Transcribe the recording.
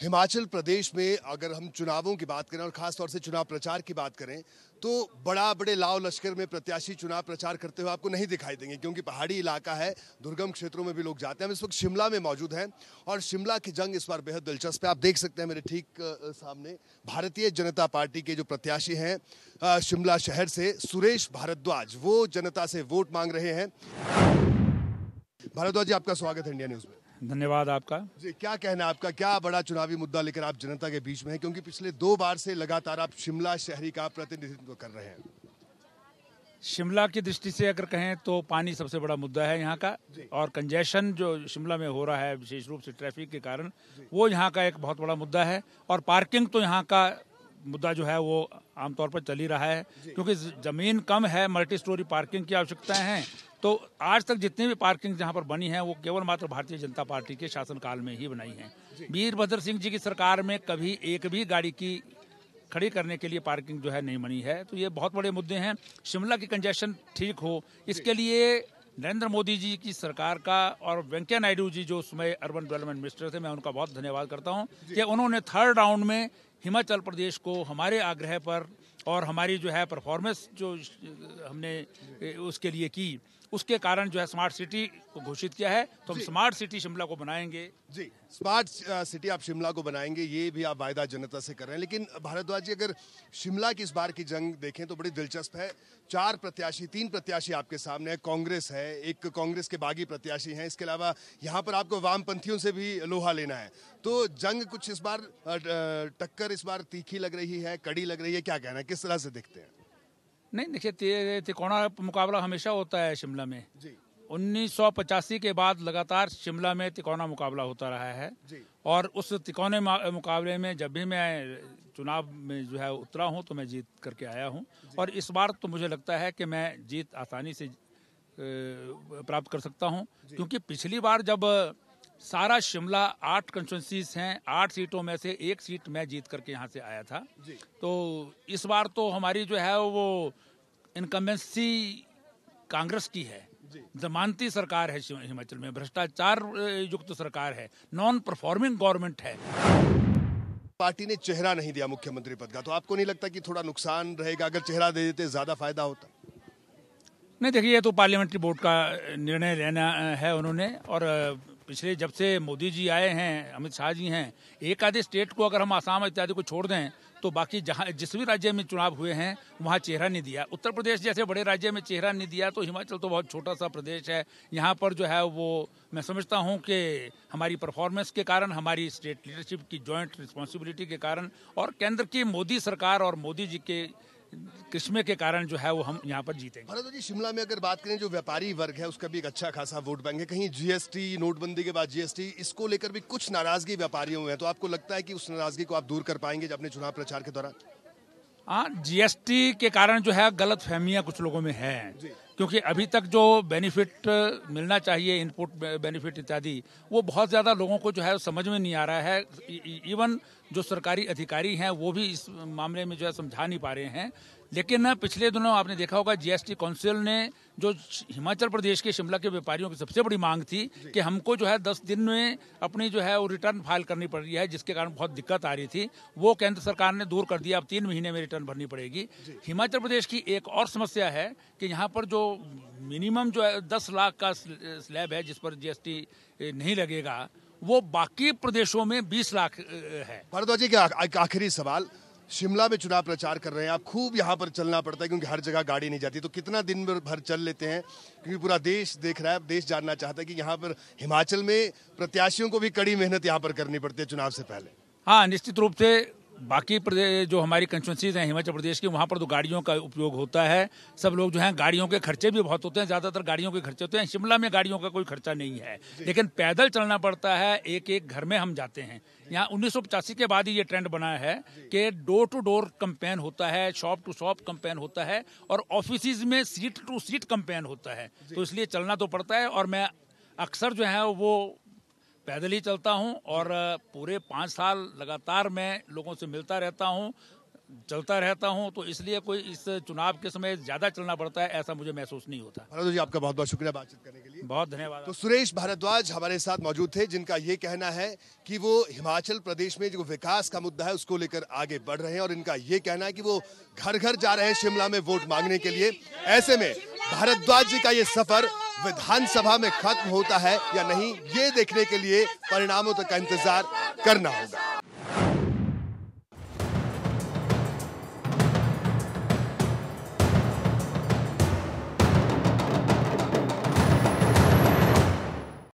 हिमाचल प्रदेश में अगर हम चुनावों की बात करें और खासतौर से चुनाव प्रचार की बात करें तो बड़ा बड़े लाव लश्कर में प्रत्याशी चुनाव प्रचार करते हुए आपको नहीं दिखाई देंगे, क्योंकि पहाड़ी इलाका है, दुर्गम क्षेत्रों में भी लोग जाते हैं। हम इस वक्त शिमला में मौजूद हैं और शिमला की जंग इस बार बेहद दिलचस्प है। आप देख सकते हैं मेरे ठीक सामने भारतीय जनता पार्टी के जो प्रत्याशी हैं शिमला शहर से सुरेश भारद्वाज, वो जनता से वोट मांग रहे हैं। भारद्वाज जी आपका स्वागत है इंडिया न्यूज़ में। धन्यवाद आपका। जी क्या कहना है आपका? क्या बड़ा चुनावी मुद्दा लेकर आप जनता के बीच में हैं? क्योंकि पिछले दो बार से लगातार आप शिमला शहरी का प्रतिनिधित्व कर रहे हैं। शिमला की दृष्टि से अगर कहें तो पानी सबसे बड़ा मुद्दा है यहाँ का। और कंजेशन जो शिमला में हो रहा है विशेष रूप से ट्रैफ़िक के कारण वो यहाँ का एक बहुत बड़ा मुद्दा है। और पार्किंग तो यहाँ का मुद्दा जो है वो आमतौर पर चल ही रहा है। क्योंकि ज़मीन कम है मल्टी स्टोरी पार्किंग की आवश्यकताएँ हैं। तो आज तक जितनी भी पार्किंग जहाँ पर बनी है वो केवल मात्र भारतीय जनता पार्टी के शासनकाल में ही बनाई है। वीरभद्र सिंह जी की सरकार में कभी एक भी गाड़ी की खड़ी करने के लिए पार्किंग जो है नहीं बनी है। तो ये बहुत बड़े मुद्दे हैं। शिमला की कंजेशन ठीक हो इसके लिए नरेंद्र मोदी जी की सरकार का और वेंकैया नायडू जी जो उसमें अर्बन डेवलपमेंट मिनिस्टर थे मैं उनका बहुत धन्यवाद करता हूँ कि उन्होंने थर्ड राउंड में हिमाचल प्रदेश को हमारे आग्रह पर और हमारी जो है परफॉर्मेंस जो हमने उसके लिए की। उसके कारण जो है स्मार्ट सिटी को घोषित किया है। तो हम स्मार्ट सिटी शिमला को बनाएँगे। जी स्मार्ट सिटी आप शिमला को बनाएँगे ये भी आप वायदा जनता से कर रहे हैं। लेकिन भारद्वाज जी अगर शिमला की इस बार की जंग देखें तो बड़ी दिलचस्प है। चार प्रत्याशी तीन प्रत्याशी आपके सामने है। कांग्रेस है एक कांग्रेस के बागी प्रत्याशी हैं। इसके अलावा यहाँ पर आपको वामपंथियों से भी लोहा लेना है। तो जंग कुछ इस बार टक्कर इस बार तीखी लग रही है कड़ी लग रही है क्या कहना है? किस तरह से देखते हैं? नहीं देखिए तिकोना मुकाबला हमेशा होता है शिमला में। उन्नीस सौ पचासी के बाद लगातार शिमला में तिकोना मुकाबला होता रहा है। और उस तिकोने मुकाबले में जब भी मैं चुनाव में जो है उतरा हूँ तो मैं जीत करके आया हूँ। और इस बार तो मुझे लगता है कि मैं जीत आसानी से प्राप्त कर सकता हूँ। क्योंकि पिछली बार जब सारा शिमला आठ कंस्टिट्यूंसीज हैं आठ सीटों में से एक सीट मैं जीत करके यहाँ से आया था। तो इस बार तो हमारी जो है वो इनकम्बेंसी कांग्रेस की है। जमानती सरकार है हिमाचल में भ्रष्टाचार युक्त सरकार है नॉन परफॉर्मिंग गवर्नमेंट है। पार्टी ने चेहरा नहीं दिया मुख्यमंत्री पद का तो आपको नहीं लगता कि थोड़ा नुकसान रहेगा? अगर चेहरा दे देते ज़्यादा फ़ायदा होता। नहीं देखिए ये तो पार्लियामेंट्री बोर्ड का निर्णय लेना है उन्होंने और पिछले जब से मोदी जी आए हैं, अमित शाह जी हैं, एक आधे स्टेट को अगर हम आसाम इत्यादि को छोड़ दें तो बाकी जहाँ जिस भी राज्य में चुनाव हुए हैं, वहाँ चेहरा नहीं दिया। उत्तर प्रदेश जैसे बड़े राज्य में चेहरा नहीं दिया तो हिमाचल तो बहुत छोटा सा प्रदेश है। यहाँ पर जो है वो मैं समझता हूँ कि हमारी परफॉर्मेंस के कारण, हमारी स्टेट लीडरशिप की जॉइंट रिस्पॉन्सिबिलिटी के कारण और केंद्र की मोदी सरकार और मोदी जी के किस्मे के कारण जो है वो हम यहाँ पर जीतेंगे। भरत जी शिमला में अगर बात करें जो व्यापारी वर्ग है उसका भी एक अच्छा खासा वोट बैंक है। कहीं जीएसटी नोटबंदी के बाद जीएसटी इसको लेकर भी कुछ नाराज़गी व्यापारियों में है। तो आपको लगता है कि उस नाराज़गी को आप दूर कर पाएँगे अपने चुनाव प्रचार के दौरान? हाँ जीएसटी के कारण जो है गलत फहमियाँ कुछ लोगों में है। क्योंकि अभी तक जो बेनिफिट मिलना चाहिए इनपुट बेनिफिट इत्यादि, वो बहुत ज़्यादा लोगों को जो है समझ में नहीं आ रहा है। इवन जो सरकारी अधिकारी हैं, वो भी इस मामले में जो है समझा नहीं पा रहे हैं। लेकिन पिछले दिनों आपने देखा होगा जीएसटी काउंसिल ने जो हिमाचल प्रदेश के शिमला के व्यापारियों की सबसे बड़ी मांग थी कि हमको जो है दस दिन में अपनी जो है वो रिटर्न फ़ाइल करनी पड़ रही है जिसके कारण बहुत दिक्कत आ रही थी। वो केंद्र सरकार ने दूर कर दिया अब तीन महीने में रिटर्न भरनी पड़ेगी। हिमाचल प्रदेश की एक और समस्या है कि यहाँ पर जो मिनिमम जो है दस लाख का स्लैब है जिस पर जीएसटी नहीं लगेगा वो बाकी प्रदेशों में बीस लाख है। भारद्वाज जी का आखिरी सवाल? शिमला में चुनाव प्रचार कर रहे हैं, आप खूब यहाँ पर चलना पड़ता है क्योंकि हर जगह गाड़ी नहीं जाती। तो कितना दिन भर चल लेते हैं? क्योंकि पूरा देश देख रहा है, देश जानना चाहता है कि यहाँ पर हिमाचल में प्रत्याशियों को भी कड़ी मेहनत यहाँ पर करनी पड़ती है चुनाव से पहले। हाँ निश्चित रूप से बाकी प्रदेश जो हमारी कंस्टिट्यूंसीज हैं हिमाचल प्रदेश की वहाँ पर तो गाड़ियों का उपयोग होता है। सब लोग जो हैं गाड़ियों के खर्चे भी बहुत होते हैं ज़्यादातर गाड़ियों के खर्चे होते हैं। शिमला में गाड़ियों का कोई खर्चा नहीं है। लेकिन पैदल चलना पड़ता है एक एक घर में हम जाते हैं। यहाँ उन्नीस सौ पचासी के बाद ही ये ट्रेंड बना है कि डोर टू डोर कंपेन होता है शॉप टू शॉप कंपेन होता है और ऑफ़िस में सीट टू सीट कंपेन होता है। तो इसलिए चलना तो पड़ता है और मैं अक्सर जो है वो पैदल ही चलता हूँ और पूरे पाँच साल लगातार मैं लोगों से मिलता रहता हूँ चलता रहता हूँ तो इसलिए कोई इस चुनाव के समय ज़्यादा चलना पड़ता है ऐसा मुझे महसूस नहीं होता। भारद्वाज जी आपका बहुत बहुत शुक्रिया बातचीत करने के लिए। बहुत धन्यवाद। तो सुरेश भारद्वाज हमारे साथ मौजूद थे जिनका ये कहना है कि वो हिमाचल प्रदेश में जो विकास का मुद्दा है उसको लेकर आगे बढ़ रहे हैं और इनका ये कहना है कि वो घर घर जा रहे हैं शिमला में वोट मांगने के लिए। ऐसे में भारद्वाज जी का ये सफ़र विधानसभा में खत्म होता है या नहीं, ये देखने के लिए परिणामों तक का इंतज़ार करना होगा।